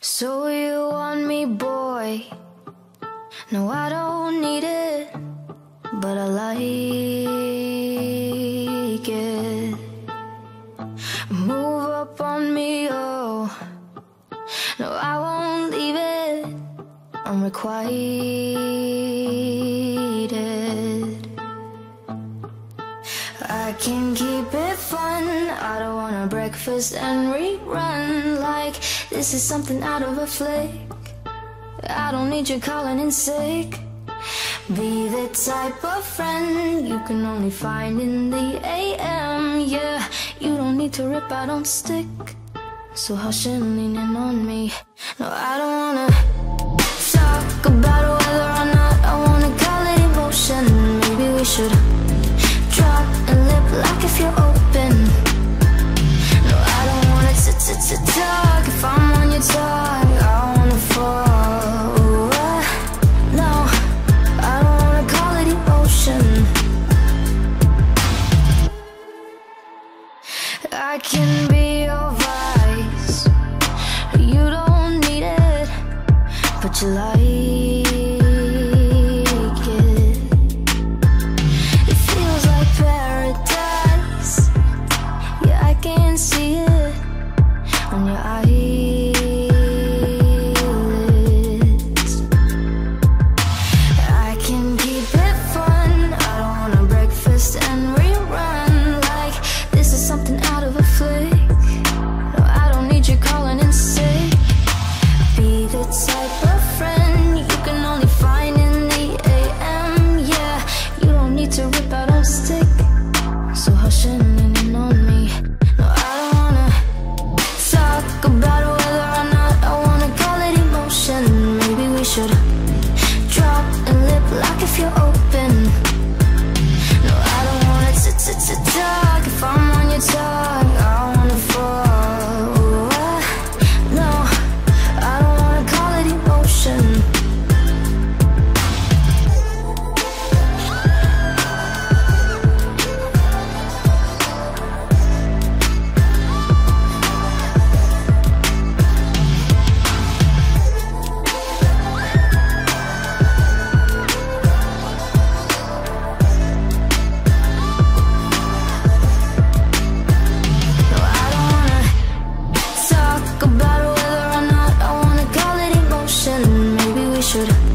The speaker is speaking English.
So you want me, boy? No, I don't need it, but I like it. Move up on me, oh. No, I won't leave it unrequited. I can keep it fun. I don't breakfast and rerun like this is something out of a flick. I don't need you calling in sick. Be the type of friend you can only find in the AM. Yeah, you don't need to rip I don't stick. So hush and lean in on me. No, I don't wanna talk about whether or not I wanna call it emotion. Maybe we should drop and lip like if you're open. It's a dog If I'm on your I wanna fall. No, I don't wanna call it emotion. I can be your vice. You don't need it But you like see it. I can keep it fun. I don't want a breakfast and rerun. Like this is something out of a flick. No, I don't need you calling in sick. Be the type of friend. should